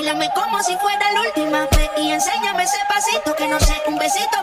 Bailame como si fuera la última vez. Y enséñame ese pasito que no sé, un besito